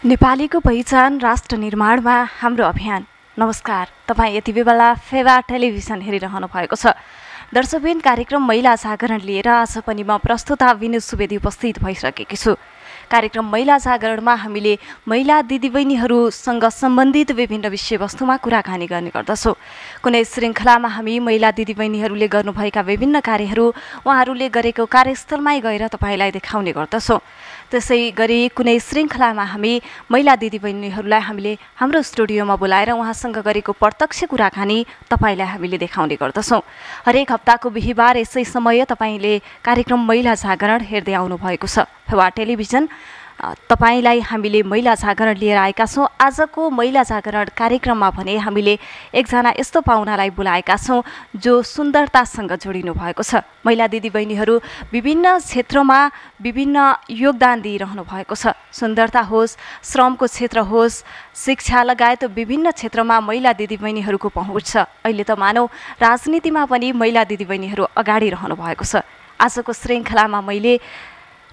नेपालीको पहिचान राष्ट्र निर्माणमा हाम्रो अभियान। नमस्कार तपाईँ यति बेला फेवा टेलिभिजन हेरिरहनु भएको छ। दर्शकबिन कार्यक्रम महिला जागरण लिएर आज पनि म प्रस्तुता विनु सुवेदी उपस्थित भइसकेकी छु। कार्यक्रम महिला जागरणमा हामीले महिला दिदीबहिनीहरूसँग सम्बन्धित विभिन्न विषयवस्तुमा कुराकानी गर्ने गर्दछौँ। कुनै श्रृङ्खलामा हामी महिला दिदीबहिनीहरूले गर्नुभएका विभिन्न कार्यहरू उहाँहरूले गरेको कार्यस्थलमै गएर तपाईँलाई देखाउने गर्दछौँ। त्यसै गरी कुनै श्रृङ्खलामा हामी महिला दिदीबहिनीहरूलाई हामीले हाम्रो स्टुडियोमा बोलाएर उहाँसँग गरेको प्रत्यक्ष कुराकानी तपाईँलाई हामीले देखाउने गर्दछौँ। हरेक हप्ताको बिहिबार यसै समय तपाईँले कार्यक्रम महिला जागरण हेर्दै आउनुभएको छ। फेवा टेलिभिजन तपाईँलाई हामीले महिला जागरण लिएर आएका छौँ। आजको महिला जागरण कार्यक्रममा भने हामीले एकजना यस्तो पाहुनालाई बोलाएका छौँ जो सुन्दरतासँग जोडिनु भएको छ। महिला दिदीबहिनीहरू विभिन्न क्षेत्रमा विभिन्न योगदान दिइरहनु भएको छ। सुन्दरता होस् श्रमको क्षेत्र होस् शिक्षा लगायत विभिन्न क्षेत्रमा महिला दिदीबहिनीहरूको पहुँच छ। अहिले त मानौ राजनीतिमा पनि महिला दिदीबहिनीहरू अगाडि रहनु भएको छ। आजको श्रृङ्खलामा मैले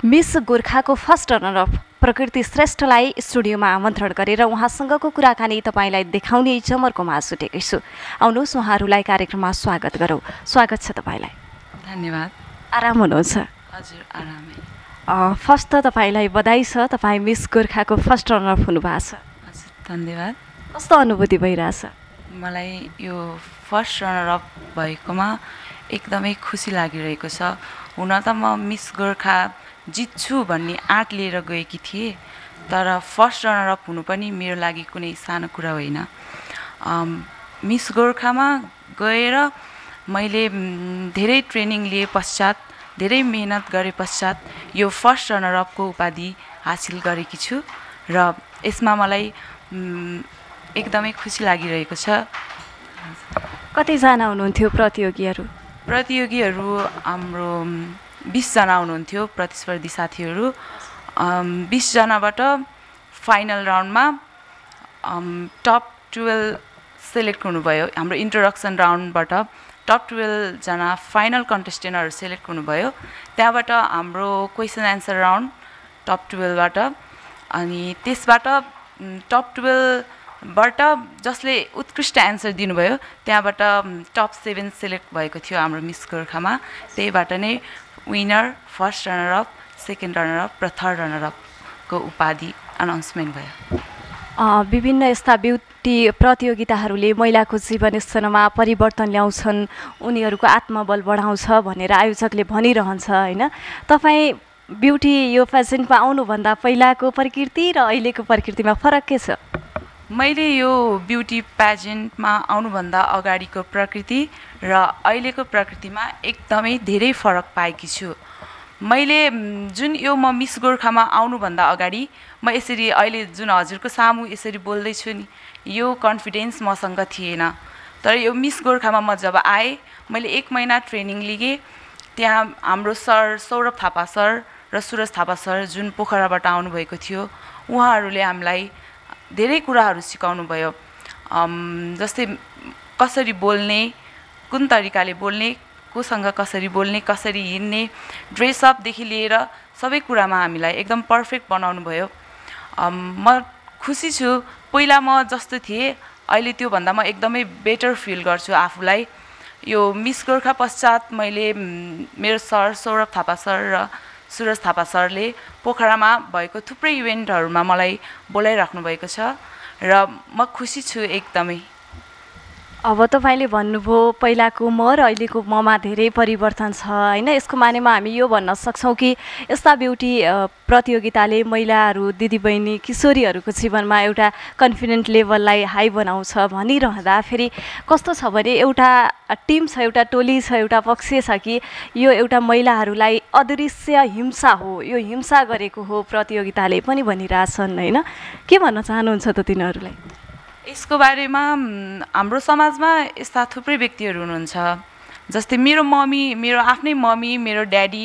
मिस गोर्खाको फर्स्ट रनर प्रकृति श्रेष्ठलाई स्टुडियोमा आमन्त्रण गरेर उहाँसँगको कुराकानी तपाईँलाई देखाउने जमरको उठेकै छु। आउनुहोस् उहाँहरूलाई कार्यक्रममा स्वागत गरौँ। स्वागत छ तपाईँलाई। धन्यवाद। आराम हुनुहुन्छ? हजुर आरामै। फर्स्ट त तपाईँलाई बधाई छ तपाईँ मिस गोर्खाको फर्स्ट रनर हुनुभएको छ। हजुर धन्यवाद। कस्तो अनुभूति भइरहेछ? मलाई यो फर्स्ट रनरअप भएकोमा एकदमै खुसी लागिरहेको छ। हुन त म मिस गोर्खा जित्छु भन्ने आँट लिएर गएकी थिएँ तर फर्स्ट रनरअप हुनु पनि मेरो लागि कुनै सानो कुरा होइन। मिस गोर्खामा गएर मैले धेरै ट्रेनिङ लिए पश्चात धेरै मेहनत गरे पश्चात यो फर्स्ट रनरअपको उपाधि हासिल गरेकी छु र यसमा मलाई एकदमै खुसी लागिरहेको छ। कतिजना हुनुहुन्थ्यो प्रतियोगीहरू? प्रतियोगीहरू हाम्रो बिसजना हुनुहुन्थ्यो प्रतिस्पर्धी साथीहरू। बिसजनाबाट फाइनल राउन्डमा टप टुवेल्भ सेलेक्ट हुनुभयो। हाम्रो इन्ट्रोडक्सन राउन्डबाट टप टुवेल्भजना फाइनल कन्टेस्टेन्टहरू सेलेक्ट हुनुभयो। त्यहाँबाट हाम्रो क्वेसन एन्सर राउन्ड टप टुवेल्भबाट अनि त्यसबाट टप टुवेल्भबाट जसले उत्कृष्ट एन्सर दिनुभयो त्यहाँबाट टप सेभेन सेलेक्ट भएको थियो हाम्रो मिस गोर्खामा। त्यहीबाट नै winner first runner up second runner up र थर्ड रनरअपको उपाधि अनाउन्समेन्ट भयो। विभिन्न यस्ता ब्युटी प्रतियोगिताहरूले महिलाको जीवन स्तरमा परिवर्तन ल्याउँछन् उनीहरूको आत्मबल बढाउँछ भनेर आयोजकले भनिरहन्छ होइन? तपाईँ ब्युटी यो फेसनमा आउनुभन्दा पहिलाको प्रकृति र अहिलेको प्रकृतिमा फरक के छ? मैले यो ब्युटी प्याजेन्टमा आउनुभन्दा अगाडिको प्रकृति र अहिलेको प्रकृतिमा एकदमै धेरै फरक पाएकी छु। मैले जुन यो म मिस गोर्खामा आउनुभन्दा अगाडि म यसरी अहिले जुन हजुरको सामु यसरी बोल्दैछु नि यो कन्फिडेन्स मसँग थिएन। तर यो मिस गोर्खामा म जब आएँ मैले एक महिना ट्रेनिङ लिएँ त्यहाँ हाम्रो सर सौरभ थापा सर र सुरज थापा सर जुन पोखराबाट आउनुभएको थियो उहाँहरूले हामीलाई धेरै कुराहरू सिकाउनु भयो। जस्तै कसरी बोल्ने कुन तरिकाले बोल्ने कोसँग कसरी बोल्ने कसरी हिँड्ने ड्रेसअपदेखि लिएर सबै कुरामा हामीलाई एकदम पर्फेक्ट बनाउनु भयो। म खुसी छु पहिला म जस्तो थिएँ अहिले त्योभन्दा म एकदमै बेटर फिल गर्छु आफूलाई। यो मिस गोर्खा पश्चात मैले मेरो सर सौरभ थापा सर र सुरज थापा सरले पोखरामा भएको थुप्रै इभेन्टहरूमा मलाई बोलाइराख्नु भएको छ र म खुसी छु एकदमै। अब तपाईँले भन्नुभयो पहिलाको म र अहिलेको ममा धेरै परिवर्तन छ होइन? यसको मानेमा हामी यो भन्न सक्छौँ कि यस्ता ब्युटी प्रतियोगिताले महिलाहरू दिदीबहिनी किशोरीहरूको जीवनमा एउटा कन्फिडेन्ट लेभललाई हाई बनाउँछ भनिरहँदा फेरि कस्तो छ भने एउटा टिम छ एउटा टोली छ एउटा पक्ष छ कि यो एउटा महिलाहरूलाई अदृश्य हिंसा हो यो हिंसा गरेको हो प्रतियोगिताले पनि भनिरहेछन् होइन? के भन्न चाहनुहुन्छ त तिनीहरूलाई? यसको बारेमा हाम्रो समाजमा यस्ता थुप्रै व्यक्तिहरू हुनुहुन्छ। जस्तै मेरो मम्मी मेरो आफ्नै मम्मी मेरो ड्याडी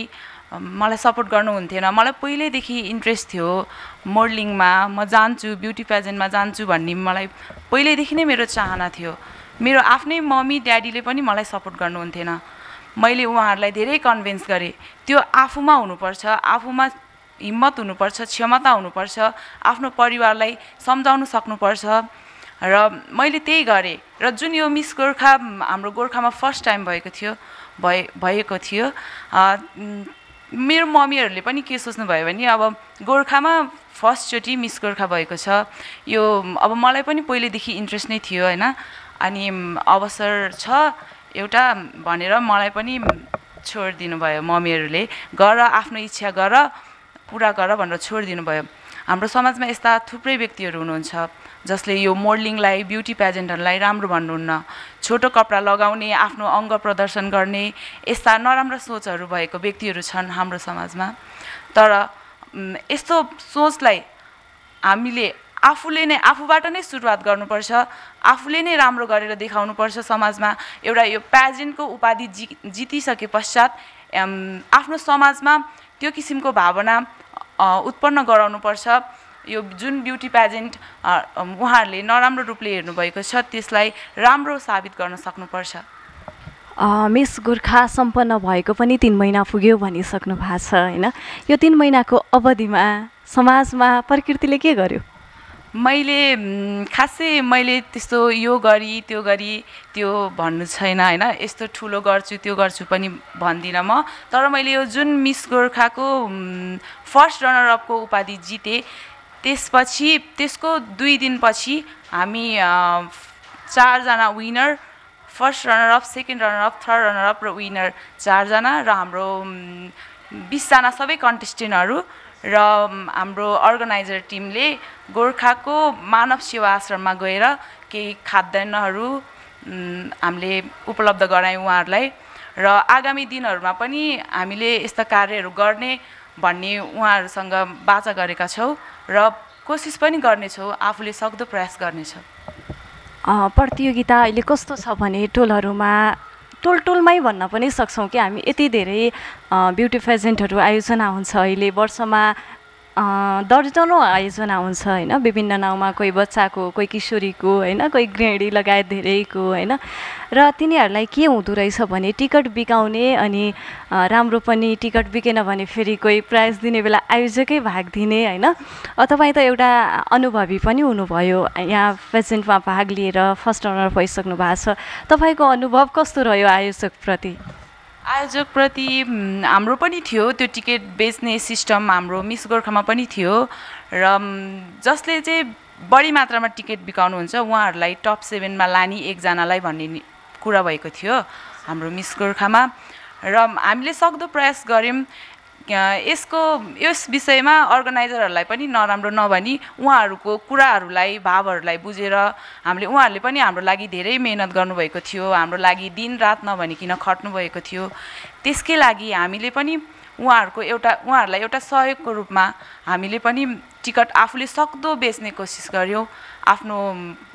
मलाई सपोर्ट गर्नुहुन्थेन। मलाई पहिल्यैदेखि इन्ट्रेस्ट थियो मोडलिङमा। म जान्छु ब्युटी पेजेन्टमा जान्छु भन्ने मलाई पहिल्यैदेखि नै मेरो चाहना थियो। मेरो आफ्नै मम्मी ड्याडीले पनि मलाई सपोर्ट गर्नुहुन्थेन। मैले उहाँहरूलाई धेरै कन्भिन्स गरेँ। त्यो आफूमा हुनुपर्छ आफूमा हिम्मत हुनुपर्छ क्षमता हुनुपर्छ आफ्नो परिवारलाई सम्झाउनु सक्नुपर्छ। र मैले त्यही गरेँ। र जुन यो मिस गोर्खा हाम्रो गोर्खामा फर्स्ट टाइम भएको थियो भए भएको थियो मेरो मम्मीहरूले पनि के सोच्नुभयो भने अब गोर्खामा फर्स्टचोटि मिस गोर्खा भएको छ। यो अब मलाई पनि पहिलेदेखि इन्ट्रेस्ट नै थियो होइन? अनि अवसर छ एउटा भनेर मलाई पनि छोडिदिनु भयो मम्मीहरूले। गर आफ्नो इच्छा गर पुरा गर भनेर छोडिदिनु भयो हाम्रो समाजमा यस्ता थुप्रै व्यक्तिहरू हुनुहुन्छ। जसले यो मोडलिङलाई ब्युटी पेजेन्टहरूलाई राम्रो भन्नुहुन्न। छोटो कपडा लगाउने आफ्नो अङ्ग प्रदर्शन गर्ने यस्ता नराम्रा सोचहरू भएको व्यक्तिहरू छन् हाम्रो समाजमा। तर यस्तो सोचलाई हामीले आफूले नै आफूबाट नै सुरुवात गर्नुपर्छ आफूले नै राम्रो गरेर देखाउनुपर्छ समाजमा। एउटा यो प्याजेन्टको उपाधि जि जितिसके पश्चात आफ्नो समाजमा त्यो किसिमको भावना उत्पन्न गराउनुपर्छ। यो जुन ब्युटी प्याजेन्ट उहाँहरूले नराम्रो रूपले हेर्नुभएको छ त्यसलाई राम्रो साबित गर्न सक्नुपर्छ। मिस गोर्खा सम्पन्न भएको पनि तिन महिना पुग्यो भनिसक्नु भएको छ होइन? यो तिन महिनाको अवधिमा समाजमा प्रकृतिले के गर्यो? मैले खासै मैले त्यस्तो यो गरी त्यो गरी त्यो भन्नु छैन होइन? यस्तो ठुलो गर्छु त्यो गर्छु पनि भन्दिनँ म। तर मैले यो जुन मिस गोर्खाको फर्स्ट रनरअपको उपाधि जितेँ त्यसपछि त्यसको दुई दिनपछि हामी चारजना winner first runner up second runner up third runner up र विनर चारजना र हाम्रो बिसजना सबै कन्टेस्टेन्टहरू र हाम्रो अर्गनाइजर टिमले गोर्खाको मानव सेवा आश्रममा गएर केही खाद्यान्नहरू हामीले उपलब्ध गरायौँ उहाँहरूलाई र आगामी दिनहरूमा पनि हामीले यस्ता कार्यहरू गर्ने भन्ने उहाँहरूसँग बाचा गरेका छौँ र कोसिस पनि गर्नेछौँ आफूले सक्दो प्रयास गर्नेछौँ। प्रतियोगिता अहिले कस्तो छ भने टोलहरूमा टोल टोलमै भन्न पनि सक्छौँ कि हामी यति धेरै ब्युटी फेजेन्टहरू आयोजना हुन्छ अहिले वर्षमा। दर्जनौँ आयोजना हुन्छ होइन? विभिन्न नाउँमा कोही बच्चाको कोही किशोरीको होइन? कोही गृहिणी लगायत धेरैको होइन? र तिनीहरूलाई के हुँदो रहेछ भने टिकट बिकाउने अनि राम्रो पनि टिकट बिकेन भने फेरि कोही प्राइज दिने बेला आयोजकै भाग दिने होइन? तपाईँ त एउटा अनुभवी पनि हुनुभयो यहाँ प्रेजेन्टमा भाग लिएर फर्स्ट रनर भइसक्नु भएको छ। तपाईँको अनुभव कस्तो रह्यो आयोजकप्रति? आयोजकप्रति हाम्रो पनि थियो त्यो टिकट बेच्ने सिस्टम हाम्रो मिस गोर्खामा पनि थियो र जसले चाहिँ बढी मात्रामा टिकट बिकाउनुहुन्छ उहाँहरूलाई टप सेभेनमा लाने एकजनालाई भन्ने कुरा भएको थियो हाम्रो मिस गोर्खामा र हामीले सक्दो प्रयास गऱ्यौँ यसको यस विषयमा अर्गनाइजरहरूलाई पनि नराम्रो नभनी उहाँहरूको कुराहरूलाई भावहरूलाई बुझेर हामीले उहाँहरूले पनि हाम्रो लागि धेरै मिहिनेत गर्नुभएको थियो हाम्रो लागि दिन रात नभनिकन खट्नुभएको थियो। त्यसकै लागि हामीले पनि उहाँहरूको एउटा उहाँहरूलाई एउटा सहयोगको रूपमा हामीले पनि टिकट आफूले सक्दो बेच्ने कोसिस गऱ्यौँ। आफ्नो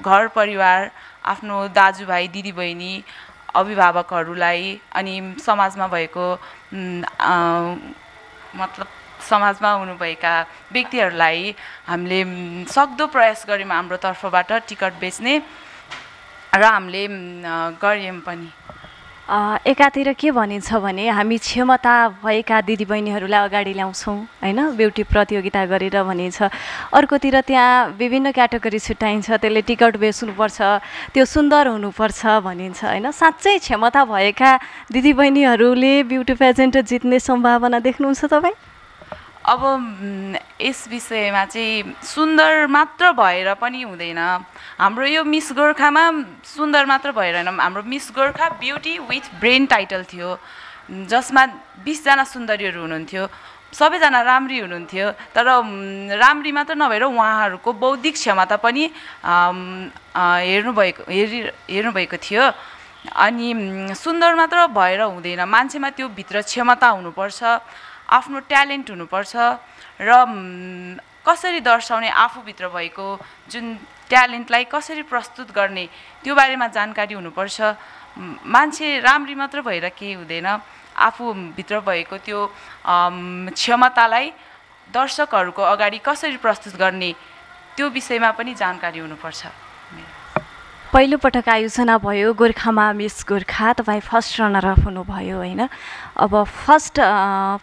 घर परिवार आफ्नो दाजुभाइ दिदीबहिनी अभिभावकहरूलाई अनि समाजमा भएको मतलब समाजमा हुनुभएका व्यक्तिहरूलाई हामीले सक्दो प्रयास गऱ्यौँ हाम्रो तर्फबाट टिकट बेच्ने र हामीले गऱ्यौँ पनि। एकातिर के भनिन्छ भने हामी क्षमता भएका दिदीबहिनीहरूलाई अगाडि ल्याउँछौँ होइन? ब्युटी प्रतियोगिता गरेर भनिन्छ। अर्कोतिर त्यहाँ विभिन्न क्याटेगोरी छुट्याइन्छ त्यसले टिकट बेच्नुपर्छ त्यो सुन्दर हुनुपर्छ भनिन्छ होइन? साँच्चै क्षमता भएका दिदीबहिनीहरूले ब्युटी पेजेन्ट जित्ने सम्भावना देख्नुहुन्छ तपाईँ? अब यस विषयमा चाहिँ सुन्दर मात्र भएर पनि हुँदैन। हाम्रो यो मिस गोर्खामा सुन्दर मात्र भएर हाम्रो miss Gorkha beauty with brain title थियो। जसमा बिसजना सुन्दरीहरू हुनुहुन्थ्यो सबैजना राम्री हुनुहुन्थ्यो तर राम्री मात्र नभएर उहाँहरूको बौद्धिक क्षमता पनि हेर्नुभएको हेरि हेर्नुभएको थियो। अनि सुन्दर मात्र भएर हुँदैन मान्छेमा त्यो भित्र क्षमता हुनुपर्छ आफ्नो ट्यालेन्ट हुनुपर्छ र कसरी दर्शाउने आफूभित्र भएको जुन ट्यालेन्टलाई कसरी प्रस्तुत गर्ने त्यो बारेमा जानकारी हुनुपर्छ। मान्छे राम्री मात्र भएर केही हुँदैन। आफूभित्र भएको त्यो क्षमतालाई दर्शकहरूको अगाडि कसरी प्रस्तुत गर्ने त्यो विषयमा पनि जानकारी हुनुपर्छ। पहिलोपटक आयोजना भयो गोर्खामा मिस गोर्खा तपाईँ फर्स्ट रनर अफ हुनुभयो होइन? अब फर्स्ट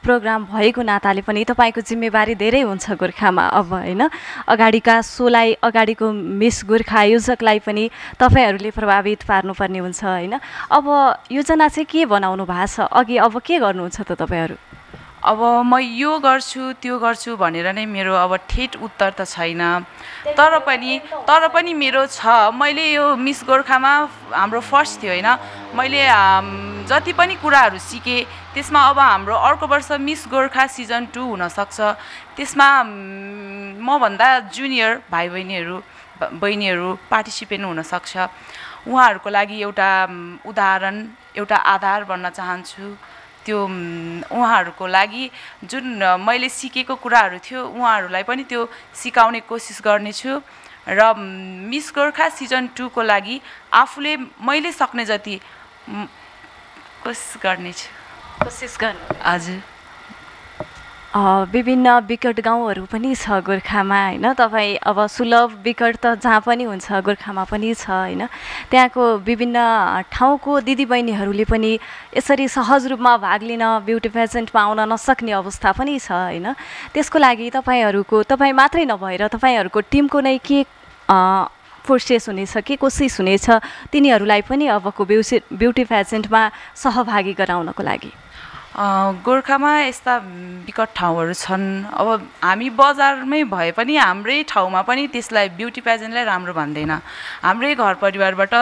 प्रोग्राम भएको नाताले पनि तपाईँको जिम्मेवारी धेरै हुन्छ गोर्खामा अब होइन? अगाडिका सोलाई अगाडिको मिस गोर्खा आयोजकलाई पनि तपाईँहरूले प्रभावित पार्नुपर्ने हुन्छ होइन? अब योजना चाहिँ के बनाउनु भएको छ? अघि अब के गर्नुहुन्छ त तपाईँहरू? अब म यो गर्छु त्यो गर्छु भनेर नै मेरो अब ठेट उत्तर त छैन। तर पनि तर पनि मेरो छ। मैले यो मिस गोर्खामा हाम्रो फर्स्ट थियो होइन? मैले जति पनि कुराहरू सिकेँ त्यसमा अब हाम्रो अर्को वर्ष मिस गोर्खा सिजन टू हुनसक्छ। त्यसमा मभन्दा जुनियर भाइ बहिनीहरू बहिनीहरू पार्टिसिपेन्ट हुनसक्छ। उहाँहरूको लागि एउटा उदाहरण एउटा आधार बन्न चाहन्छु। त्यो उहाँहरूको लागि जुन मैले सिकेको कुराहरू थियो उहाँहरूलाई पनि त्यो सिकाउने कोसिस गर्नेछु। र मिस गोर्खा सिजन टूको लागि आफूले मैले सक्ने जति कोसिस गर्नेछु। कोसिस गर्नु। हजुर। विभिन्न विकट गाउँहरू पनि छ गोर्खामा होइन? तपाईँ अब सुलभ विकट त जहाँ पनि हुन्छ गोर्खामा पनि छ होइन? त्यहाँको विभिन्न ठाउँको दिदीबहिनीहरूले पनि यसरी सहज रूपमा भाग लिन ब्युटी पेजेन्टमा आउन नसक्ने अवस्था पनि छ होइन? त्यसको लागि तपाईँहरूको तपाईँ मात्रै नभएर तपाईँहरूको टिमको नै के प्रोसेस हुनेछ के कोसिस हुनेछ तिनीहरूलाई पनि अबको ब्युसी ब्युटी पेजेन्टमा सहभागी गराउनको लागि। गोर्खामा यस्ता विकट ठाउँहरू छन्। अब हामी बजारमै भए पनि हाम्रै ठाउँमा पनि त्यसलाई ब्युटी पेजेन्टलाई राम्रो भन्दैन। हाम्रै घर परिवारबाट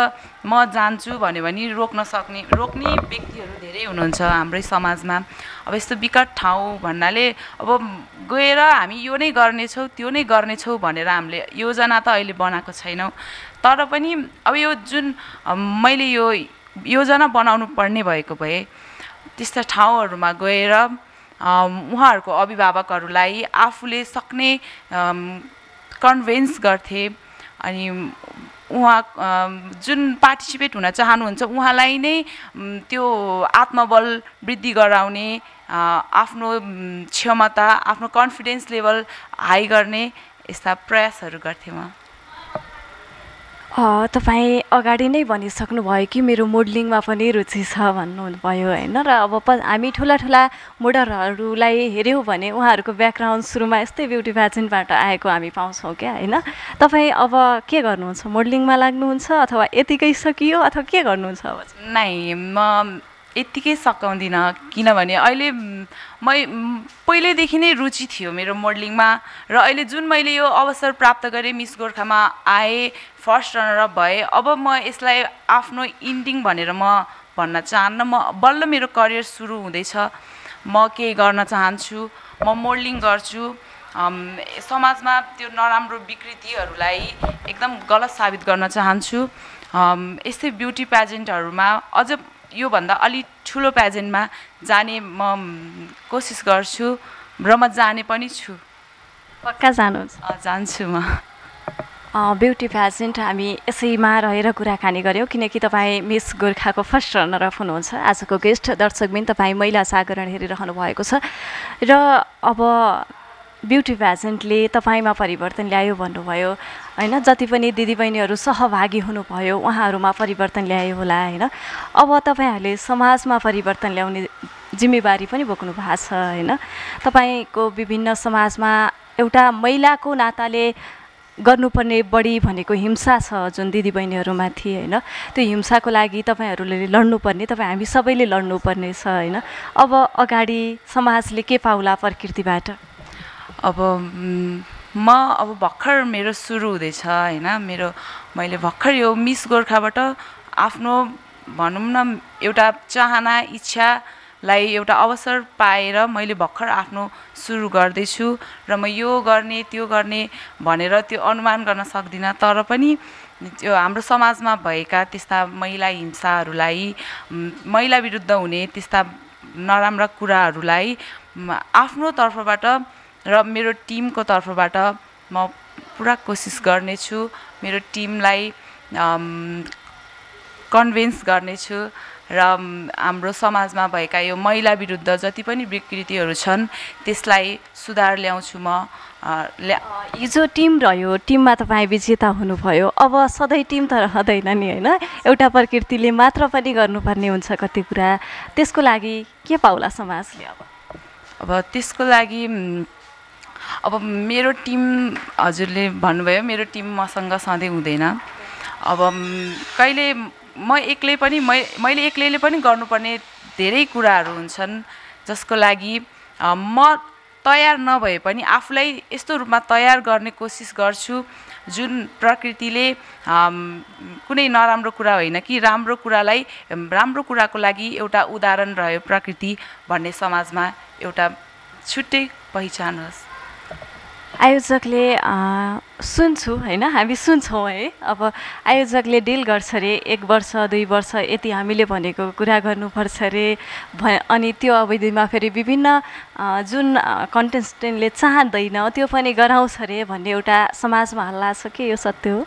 म जान्छु भन्यो भने रोक्न सक्ने रोक्ने व्यक्तिहरू धेरै हुनुहुन्छ हाम्रै समाजमा। अब यस्तो विकट ठाउँ भन्नाले अब गएर हामी यो नै गर्नेछौँ त्यो नै गर्नेछौँ भनेर हामीले योजना त अहिले बनाएको छैनौँ। तर पनि अब यो जुन मैले यो योजना बनाउनु पर्ने भएको भए त्यस्ता ठाउँहरूमा गएर उहाँहरूको अभिभावकहरूलाई आफूले सक्ने कन्भिन्स गर्थे। अनि उहाँ जुन पार्टिसिपेट हुन चाहनुहुन्छ उहाँलाई नै त्यो आत्मबल वृद्धि गराउने आफ्नो क्षमता आफ्नो कन्फिडेन्स लेभल हाई गर्ने यस्ता प्रयासहरू गर्थेँ म। तपाईँ अगाडि नै भनिसक्नुभयो कि मेरो मोडलिङमा पनि रुचि छ भन्नुभयो होइन? र अब प हामी ठुला ठुला मोडलहरूलाई हेऱ्यौँ भने उहाँहरूको ब्याकग्राउन्ड सुरुमा यस्तै ब्युटी प्याजेन्टबाट आएको हामी पाउँछौँ क्या होइन? तपाईँ अब के गर्नुहुन्छ? मोडलिङमा लाग्नुहुन्छ अथवा यतिकै सकियो अथवा के गर्नुहुन्छ अब? म यत्तिकै सकाउँदिनँ। किनभने अहिले म पहिल्यैदेखि नै रुचि थियो मेरो मोडलिङमा र अहिले जुन मैले यो अवसर प्राप्त गरेँ मिस गोर्खामा आएँ फर्स्ट रनर भएँ अब म यसलाई आफ्नो इन्डिङ भनेर म भन्न चाहन्न म बल्ल मेरो करियर सुरु हुँदैछ। म केही गर्न चाहन्छु म मोडलिङ गर्छु। समाजमा त्यो नराम्रो विकृतिहरूलाई एकदम गलत साबित गर्न चाहन्छु। यस्तै ब्युटी पेजेन्टहरूमा अझ योभन्दा अलिक ठुलो प्याजेन्टमा जाने म कोसिस गर्छु र म जाने पनि छु। पक्का जानुहुन्छ? जान्छु म। ब्युटी प्याजेन्ट हामी यसैमा रहेर कुराकानी गऱ्यौँ किनकि तपाईँ मिस गोर्खाको फर्स्ट रनर अफ हुनुहुन्छ। आजको गेस्ट दर्शकबिन तपाईँ महिला जागरण हेरिरहनु भएको छ। र अब ब्युटी प्याजेन्टले तपाईँमा परिवर्तन ल्यायो भन्नुभयो होइन? जति पनि दिदीबहिनीहरू सहभागी हुनुभयो उहाँहरूमा परिवर्तन ल्यायो होला होइन? अब तपाईँहरूले समाजमा परिवर्तन ल्याउने जिम्मेवारी पनि बोक्नु भएको छ होइन? तपाईँको विभिन्न समाजमा एउटा महिलाको नाताले गर्नुपर्ने बढी भनेको हिंसा छ जुन दिदीबहिनीहरूमाथि होइन? त्यो हिंसाको लागि तपाईँहरूले लड्नुपर्ने तपाईँ हामी सबैले लड्नुपर्ने छ होइन? अब अगाडि समाजले के पाउला प्रकृतिबाट? अब म अब भर्खर मेरो सुरु हुँदैछ होइन? मेरो मैले भर्खर यो मिस गोर्खाबाट आफ्नो भनौँ न एउटा चाहना इच्छालाई एउटा अवसर पाएर मैले भर्खर आफ्नो सुरु गर्दैछु र म यो गर्ने त्यो गर्ने भनेर त्यो अनुमान गर्न सक्दिनँ। तर पनि त्यो हाम्रो समाजमा भएका त्यस्ता महिला हिंसाहरूलाई महिला विरुद्ध हुने त्यस्ता नराम्रा कुराहरूलाई आफ्नो तर्फबाट र मेरो टिमको तर्फबाट म पुरा कोसिस गर्नेछु। मेरो टिमलाई कन्भिन्स गर्नेछु र हाम्रो समाजमा भएका यो महिला विरुद्ध जति पनि विकृतिहरू छन् त्यसलाई सुधार ल्याउँछु म ल्या हिजो टिम रह्यो टिममा तपाईँ विजेता हुनुभयो। अब सधैँ टिम त रहँदैन नि होइन? एउटा प्रकृतिले मात्र पनि गर्नुपर्ने हुन्छ कति कुरा। त्यसको लागि के पाउला समाजले अब? अब त्यसको लागि अब मेरो टिम हजुरले भन्नुभयो मेरो टिम मसँग सधैँ हुँदैन। अब कहिले म एक्लै पनि मै मैले एक्लैले पनि गर्नुपर्ने धेरै कुराहरू हुन्छन् जसको लागि म तयार नभए पनि आफूलाई यस्तो रूपमा तयार गर्ने कोसिस गर्छु जुन प्रकृतिले कुनै नराम्रो कुरा होइन कि राम्रो कुरालाई राम्रो कुराको लागि एउटा उदाहरण रह्यो प्रकृति भन्ने समाजमा एउटा छुट्टै पहिचान होस्। आयोजकले सुन्छु होइन? हामी सुन्छौँ है। अब आयोजकले डिल गर्छ अरे एक वर्ष दुई वर्ष यति हामीले भनेको कुरा गर्नुपर्छ अरे। भ अनि त्यो अवधिमा फेरि विभिन्न जुन कन्टेस्टेन्टले चाहँदैन त्यो पनि गराउँछ अरे भन्ने एउटा समाजमा हल्ला छ के यो सत्य हो?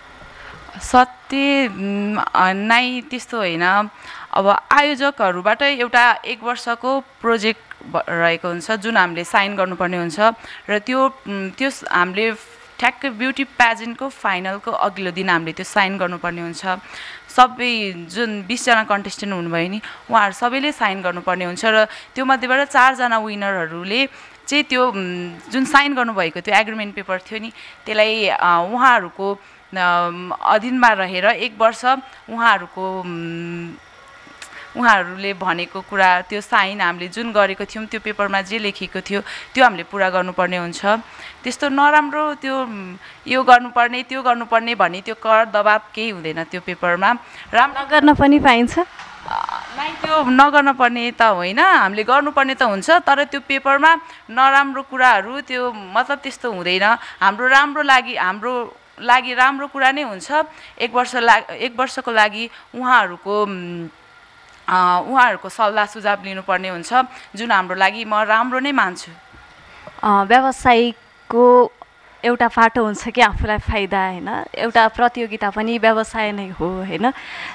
सत्य नै त्यस्तो होइन। अब आयोजकहरूबाट एउटा एक वर्षको प्रोजेक्ट रहेको हुन्छ जुन हामीले साइन गर्नुपर्ने हुन्छ। र त्यो त्यो हामीले ठ्याक्कै ब्युटी प्याजेन्टको फाइनलको अघिल्लो दिन हामीले त्यो साइन गर्नुपर्ने हुन्छ। सबै जुन बिसजना कन्टेस्टेन्ट हुनुभयो नि उहाँहरू सबैले साइन गर्नुपर्ने हुन्छ र त्यो मध्येबाट चारजना विनरहरूले चाहिँ त्यो जुन साइन गर्नुभएको त्यो एग्रिमेन्ट पेपर थियो नि त्यसलाई उहाँहरूको अधीनमा रहेर एक वर्ष उहाँहरूको उहाँहरूले भनेको कुरा त्यो साइन हामीले जुन गरेको थियौँ त्यो पेपरमा जे लेखेको थियो त्यो हामीले पुरा गर्नुपर्ने हुन्छ। त्यस्तो नराम्रो त्यो यो गर्नुपर्ने त्यो गर्नुपर्ने भन्ने त्यो कर दबाब केही हुँदैन त्यो पेपरमा। राम्रो गर्न पनि पाइन्छ। नै त्यो नगर्न पर्ने त होइन हामीले गर्नुपर्ने त हुन्छ तर त्यो पेपरमा नराम्रो कुराहरू त्यो मतलब त्यस्तो हुँदैन। हाम्रो राम्रो लागि हाम्रो लागि राम्रो कुरा नै हुन्छ। एक वर्ष ला एक वर्षको लागि उहाँहरूको उहाँहरूको सल्लाह सुझाव लिनुपर्ने हुन्छ जुन हाम्रो लागि म राम्रो नै मान्छु। व्यवसायिकको एउटा फाटो हुन्छ कि आफूलाई फाइदा होइन? एउटा प्रतियोगिता पनि व्यवसाय नै हो होइन?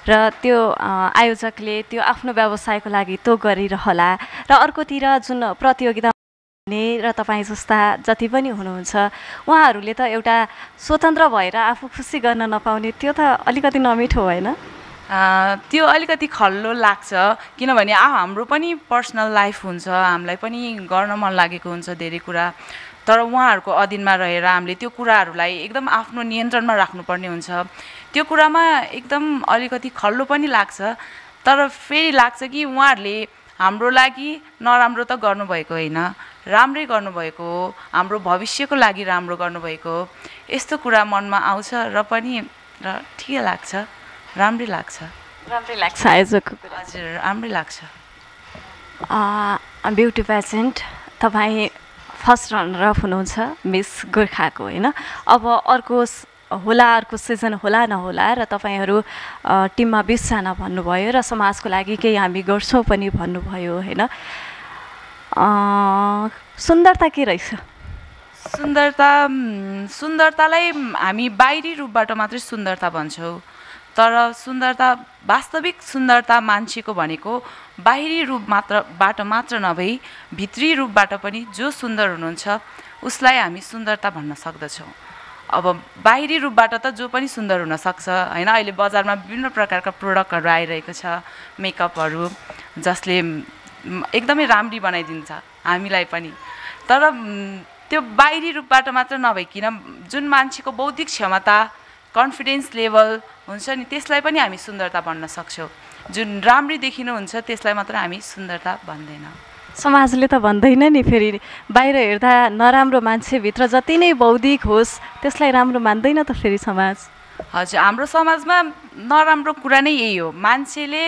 र त्यो आयोजकले त्यो आफ्नो व्यवसायको लागि तो गरिरहला र अर्कोतिर जुन प्रतियोगिता र तपाईँ जस्ता जति पनि हुनुहुन्छ उहाँहरूले त एउटा स्वतन्त्र भएर आफू खुसी गर्न नपाउने त्यो त अलिकति नमिठो भएन त्यो अलिकति खल्लो लाग्छ किनभने आ हाम्रो पनि पर्सनल लाइफ हुन्छ हामीलाई पनि गर्न मन लागेको हुन्छ धेरै कुरा। तर उहाँहरूको अधीनमा रहेर हामीले त्यो कुराहरूलाई एकदम आफ्नो नियन्त्रणमा राख्नुपर्ने हुन्छ। त्यो कुरामा एकदम अलिकति खल्लो पनि लाग्छ तर फेरि लाग्छ कि उहाँहरूले हाम्रो लागि नराम्रो त गर्नुभएको होइन राम्रै गर्नुभएको हो हाम्रो भविष्यको लागि राम्रो गर्नुभएको हो। यस्तो कुरा मनमा आउँछ र पनि र ठिकै लाग्छ। राम्रै लाग्छ। राम्रै लाग्छ आयोजकको हजुर राम्रै लाग्छ। ब्युटी पेसेन्ट तपाईँ फर्स्ट रनर हुनुहुन्छ मिस गोर्खाको होइन? अब अर्को होला अर्को सिजन होला नहोला र तपाईँहरू टिममा बिसजना भन्नुभयो र समाजको लागि केही हामी गर्छौँ पनि भन्नुभयो होइन? सुन्दरता के रहेछ? सुन्दरता सुन्दरतालाई हामी बाहिरी रूपबाट मात्रै सुन्दरता भन्छौँ। तर सुन्दरता वास्तविक सुन्दरता मान्छेको भनेको बाहिरी रूप मात्रबाट मात्र नभई भित्री रूपबाट पनि जो सुन्दर हुनुहुन्छ उसलाई हामी सुन्दरता भन्न सक्दछौँ। अब बाहिरी रूपबाट त जो पनि सुन्दर हुनसक्छ होइन? अहिले बजारमा विभिन्न प्रकारका प्रोडक्टहरू आइरहेको छ मेकअपहरू जसले एकदमै राम्री बनाइदिन्छ हामीलाई पनि। तर त्यो बाहिरी रूपबाट मात्र नभइकन जुन मान्छेको बौद्धिक क्षमता कन्फिडेन्स लेभल हुन्छ नि त्यसलाई पनि हामी सुन्दरता भन्न सक्छौँ। जुन राम्री देखिनुहुन्छ त्यसलाई मात्र हामी सुन्दरता भन्दैनौँ। समाजले त भन्दैन नि फेरि बाहिर हेर्दा नराम्रो मान्छेभित्र जति नै बौद्धिक होस् त्यसलाई राम्रो मान्दैन त फेरि समाज। हजुर हाम्रो समाजमा नराम्रो कुरा नै यही हो। मान्छेले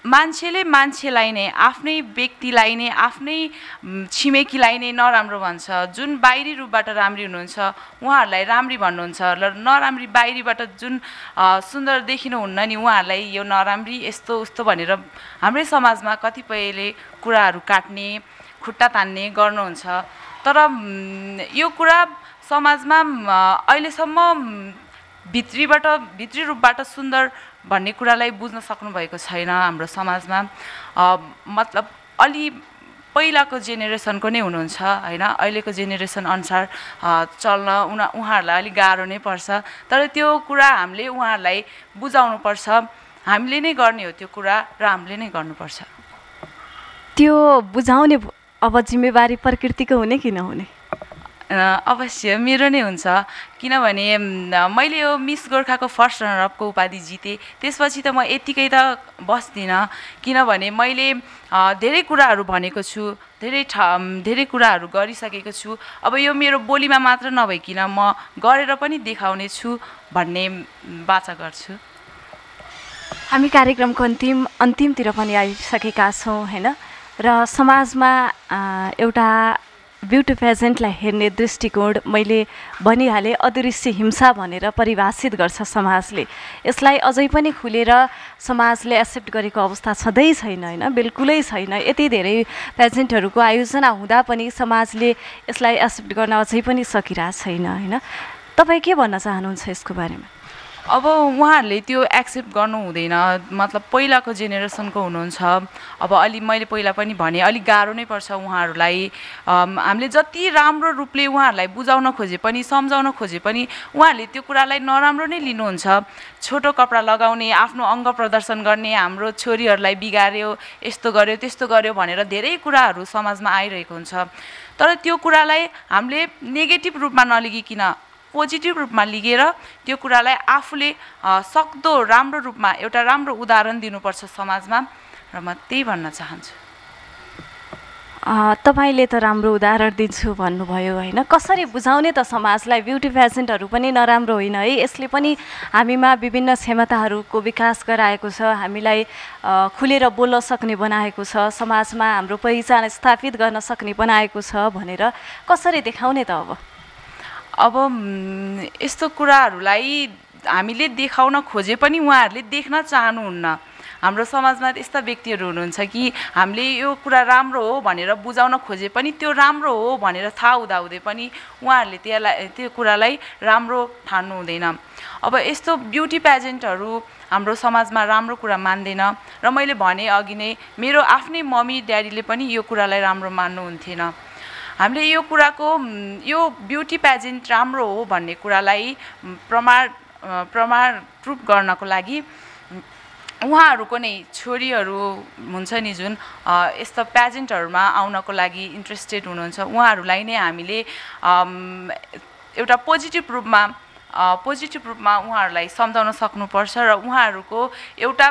मान्छेले मान्छेलाई नै आफ्नै व्यक्तिलाई नै आफ्नै छिमेकीलाई नै नराम्रो भन्छ। जुन बाहिरी रूपबाट राम्री हुनुहुन्छ उहाँहरूलाई राम्री भन्नुहुन्छ। र नराम्री बाहिरीबाट जुन सुन्दर देखिनुहुन्न नि उहाँहरूलाई यो नराम्री यस्तो उस्तो भनेर हाम्रै समाजमा कतिपयले कुराहरू काट्ने खुट्टा तान्ने गर्नुहुन्छ। तर यो कुरा समाजमा अहिलेसम्म भित्रीबाट भित्री रूपबाट सुन्दर भन्ने कुरालाई बुझ्न सक्नुभएको छैन हाम्रो समाजमा। मतलब अलि पहिलाको जेनेरेसनको नै हुनुहुन्छ होइन? अहिलेको जेनेरेसन अनुसार चल्न उना उहाँहरूलाई अलिक गाह्रो नै पर्छ। तर त्यो कुरा हामीले उहाँहरूलाई बुझाउनुपर्छ। हामीले नै गर्ने हो त्यो कुरा र हामीले नै गर्नुपर्छ। त्यो बुझाउने अब जिम्मेवारी प्रकृतिको हुने कि नहुने? अवश्य मेरो नै हुन्छ। किनभने मैले यो मिस गोर्खाको फर्स्ट रनरअपको उपाधि जितेँ। त्यसपछि त म यत्तिकै त बस्दिनँ। किनभने मैले धेरै कुराहरू भनेको छु धेरै धेरै कुराहरू गरिसकेको छु। अब यो मेरो बोलीमा मात्र नभइकन म गरेर पनि देखाउने छु भन्ने बाचा गर्छु। हामी कार्यक्रमको अन्तिम अन्तिमतिर पनि आइसकेका छौँ होइन? र समाजमा एउटा ब्युटी पेजेन्टलाई हेर्ने दृष्टिकोण मैले भनिहालेँ अदृश्य हिंसा भनेर परिभाषित गर्छ समाजले। यसलाई अझै पनि खुलेर समाजले एक्सेप्ट गरेको अवस्था छँदै छैन होइन? बिल्कुलै छैन। यति धेरै पेजेन्टहरूको आयोजना हुँदा पनि समाजले यसलाई एक्सेप्ट गर्न अझै पनि सकिरहेको छैन होइन? तपाईँ के भन्न चाहनुहुन्छ यसको बारेमा? अब उहाँहरूले त्यो एक्सेप्ट गर्नु हुँदैन। मतलब पहिलाको जेनेरेसनको हुनुहुन्छ। अब अलि मैले पहिला पनि भने अलिक गाह्रो नै पर्छ उहाँहरूलाई। हामीले जति राम्रो रूपले उहाँहरूलाई बुझाउन खोजे पनि सम्झाउन खोजे पनि उहाँहरूले त्यो कुरालाई नराम्रो नै लिनुहुन्छ। छोटो कपडा लगाउने आफ्नो अङ्ग प्रदर्शन गर्ने हाम्रो छोरीहरूलाई बिगाऱ्यो यस्तो गर्यो त्यस्तो गर्यो भनेर धेरै कुराहरू समाजमा आइरहेको हुन्छ। तर त्यो कुरालाई हामीले नेगेटिभ रूपमा नलिगिकन पोजिटिभ रूपमा लिगेर त्यो कुरालाई आफूले सक्दो राम्रो रूपमा एउटा राम्रो उदाहरण दिनुपर्छ समाजमा र म त्यही भन्न चाहन्छु। तपाईँले त राम्रो उदाहरण दिन्छु भन्नुभयो होइन? कसरी बुझाउने त समाजलाई? ब्युटी पेसेन्टहरू पनि नराम्रो होइन है? यसले पनि हामीमा विभिन्न क्षमताहरूको विकास गराएको छ हामीलाई खुलेर बोल्न सक्ने बनाएको छ समाजमा हाम्रो पहिचान स्थापित गर्न सक्ने बनाएको छ भनेर कसरी देखाउने त अब? अब यस्तो कुराहरूलाई हामीले देखाउन खोजे पनि उहाँहरूले देख्न चाहनुहुन्न। हाम्रो समाजमा यस्ता व्यक्तिहरू हुनुहुन्छ कि हामीले यो कुरा राम्रो हो भनेर बुझाउन खोजे पनि त्यो राम्रो हो भनेर थाहा हुँदाहुँदै पनि उहाँहरूले त्यसलाई त्यो कुरालाई राम्रो ठान्नु हुँदैन। अब यस्तो ब्युटी पेजेन्टहरू हाम्रो समाजमा राम्रो कुरा मान्दैन र मैले भने अघि नै मेरो आफ्नै मम्मी ड्याडीले पनि यो कुरालाई राम्रो मान्नुहुन्थेन। हामीले यो कुराको यो ब्युटी पेजेन्ट राम्रो हो भन्ने कुरालाई प्रमाण प्रमाण प्रुफ गर्नको लागि उहाँहरूको नै छोरीहरू हुन्छ नि जुन यस्तो पेजेन्टहरूमा आउनको लागि इन्ट्रेस्टेड हुनुहुन्छ। उहाँहरूलाई नै हामीले एउटा पोजिटिभ रूपमा पोजिटिभ रूपमा उहाँहरूलाई सम्झाउन सक्नुपर्छ र उहाँहरूको एउटा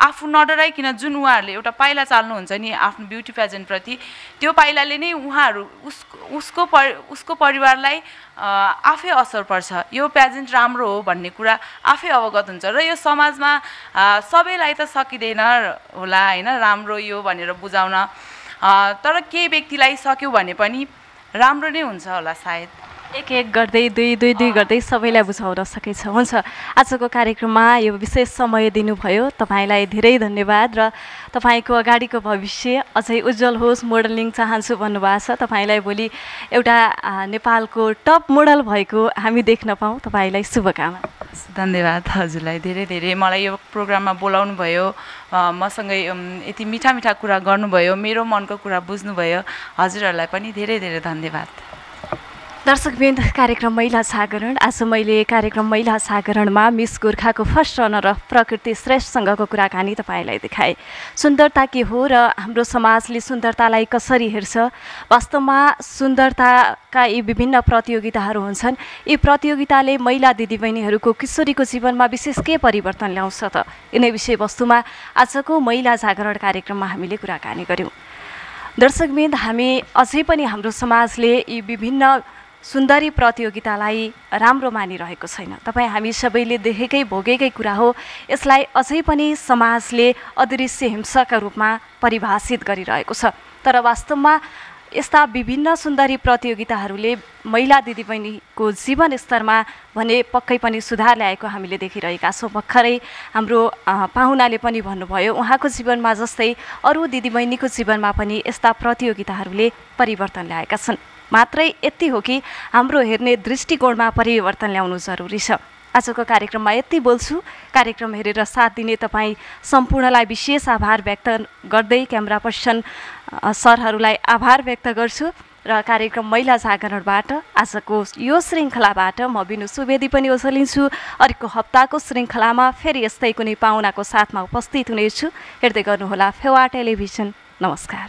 आफू नडराइकन जुन उहाँहरूले एउटा पाइला चाल्नुहुन्छ नि आफ्नो ब्युटी पेजेन्टप्रति त्यो पाइलाले नै उहाँहरू उस उसको परि उसको परिवारलाई आफै असर पर्छ। यो पेजेन्ट राम्रो हो भन्ने कुरा आफै अवगत हुन्छ र यो समाजमा सबैलाई त सकिँदैन होला होइन राम्रो यो भनेर बुझाउन। तर केही व्यक्तिलाई सक्यो भने पनि राम्रो नै हुन्छ होला सायद। एक एक गर्दै दुई दुई दुई गर्दै सबैलाई बुझाउन सकेछ। हुन्छ आजको कार्यक्रममा यो विशेष समय दिनुभयो। तपाईँलाई धेरै धन्यवाद र तपाईँको अगाडिको भविष्य अझै उज्जवल होस् मोडलिङ चाहन्छु भन्नुभएको छ। तपाईँलाई भोलि एउटा नेपालको टप मोडल भएको हामी देख्न पाऊँ। तपाईँलाई शुभकामना। धन्यवाद हजुरलाई धेरै धेरै। मलाई यो प्रोग्राममा बोलाउनु भयो। मसँगै यति मिठा मिठा कुरा गर्नुभयो। मेरो मनको कुरा बुझ्नुभयो। हजुरहरूलाई पनि धेरै धेरै धन्यवाद। दर्शकवृन्द कार्यक्रम महिला जागरण आज मैले कार्यक्रम महिला जागरणमा मिस गोर्खाको फर्स्ट रनर अफ प्रकृति श्रेष्ठसँगको कुराकानी तपाईँलाई देखाएँ। सुन्दरता के हो र हाम्रो समाजले सुन्दरतालाई कसरी हेर्छ? वास्तवमा सुन्दरताका यी विभिन्न प्रतियोगिताहरू हुन्छन्। यी प्रतियोगिताले महिला दिदीबहिनीहरूको किशोरीको जीवनमा विशेष के परिवर्तन ल्याउँछ त? यिनै विषयवस्तुमा आजको महिला जागरण कार्यक्रममा हामीले कुराकानी गऱ्यौँ। दर्शकवृन्द हामी अझै पनि हाम्रो समाजले यी विभिन्न सुन्दरी प्रतियोगितालाई राम्रो मानिरहेको छैन। तपाईँ हामी सबैले देखेकै भोगेकै कुरा हो। यसलाई अझै पनि समाजले अदृश्य हिंसाका रूपमा परिभाषित गरिरहेको छ। तर वास्तवमा यस्ता विभिन्न सुन्दरी प्रतियोगिताहरूले महिला दिदीबहिनीको जीवन स्तरमा भने पक्कै पनि सुधार ल्याएको हामीले देखिरहेका छौँ। भर्खरै हाम्रो पाहुनाले पनि भन्नुभयो उहाँको जीवनमा जस्तै अरू दिदीबहिनीको जीवनमा पनि यस्ता प्रतियोगिताहरूले परिवर्तन ल्याएका छन्। मात्रै यति हो कि हाम्रो हेर्ने दृष्टिकोणमा परिवर्तन ल्याउनु जरुरी छ। आजको कार्यक्रममा यति बोल्छु। कार्यक्रम हेरेर साथ दिने तपाईँ सम्पूर्णलाई विशेष आभार व्यक्त गर्दै क्यामेरा पर्सन सरहरूलाई आभार व्यक्त गर्छु र कार्यक्रम महिला जागरणबाट आजको यो श्रृङ्खलाबाट म बिनु सुवेदी पनि ओसलिन्छु अर्को हप्ताको श्रृङ्खलामा फेरि यस्तै कुनै पाहुनाको साथमा उपस्थित हुनेछु। हेर्दै गर्नुहोला फेवा टेलिभिजन। नमस्कार।